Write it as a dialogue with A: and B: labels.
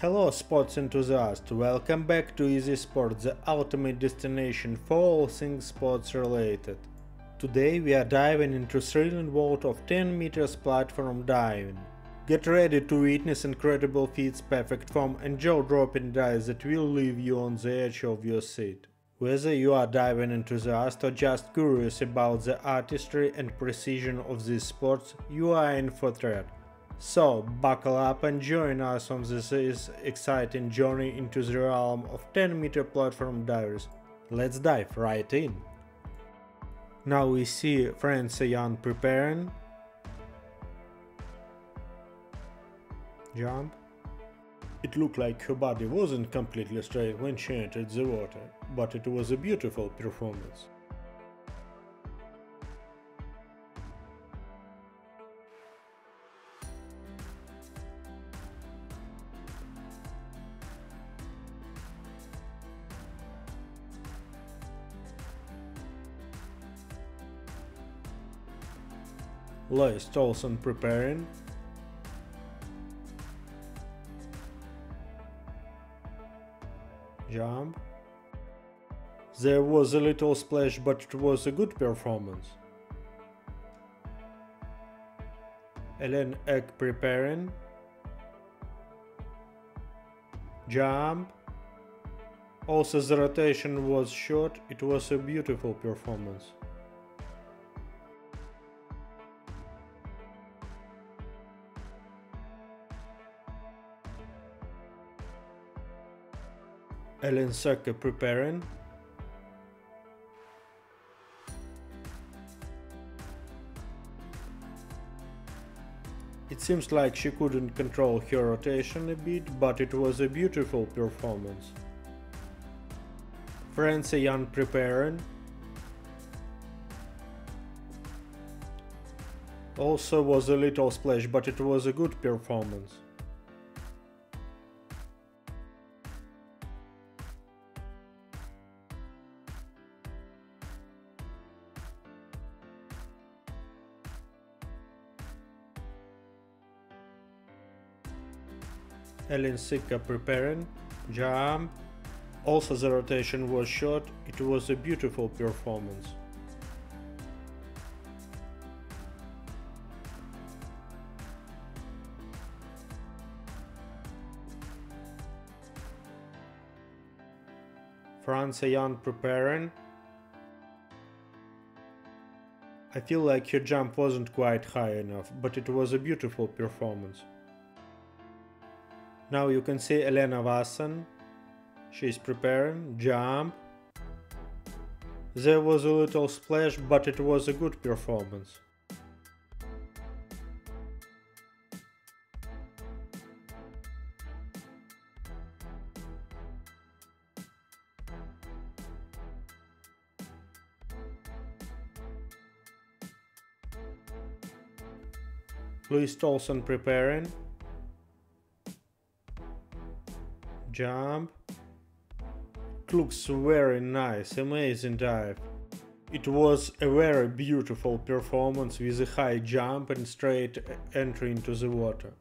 A: Hello sports enthusiasts, welcome back to Easy Sport, the ultimate destination for all things sports related. Today we are diving into thrilling world of 10 meters platform diving. Get ready to witness incredible feats, perfect form and jaw-dropping dives that will leave you on the edge of your seat. Whether you are diving enthusiast or just curious about the artistry and precision of these sports, you are in for threat. So, buckle up and join us on this exciting journey into the realm of 10 meter platform divers. Let's dive right in. Now we see France Young preparing. Jump. It looked like her body wasn't completely straight when she entered the water, but it was a beautiful performance. Lois Toulson preparing. Jump. There was a little splash, but it was a good performance. Ellen Egg preparing. Jump. Also the rotation was short, it was a beautiful performance. Ellen Sucker preparing. It seems like she couldn't control her rotation a bit, but it was a beautiful performance. Francie Young preparing. Also was a little splash, but it was a good performance. Ellen Sika preparing, jump. Also the rotation was short, it was a beautiful performance. France Young preparing. I feel like her jump wasn't quite high enough, but it was a beautiful performance. Now you can see Elena Wassen. She's preparing, jump. There was a little splash, but it was a good performance. Louis Toulson preparing, jump. It looks very nice, amazing dive. It was a very beautiful performance with a high jump and straight entry into the water.